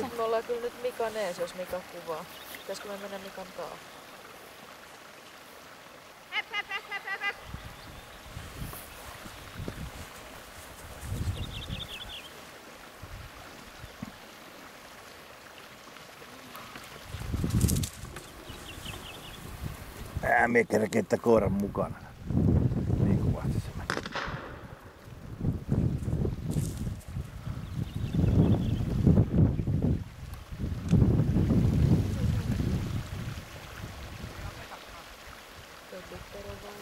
Sitten me ollaan kyllä nyt Mikan ees, jos Mika kuvaa. Pitäisikö me mennä Mikan taa? Ää, me kerkeettä koiran mukana. doktoroval.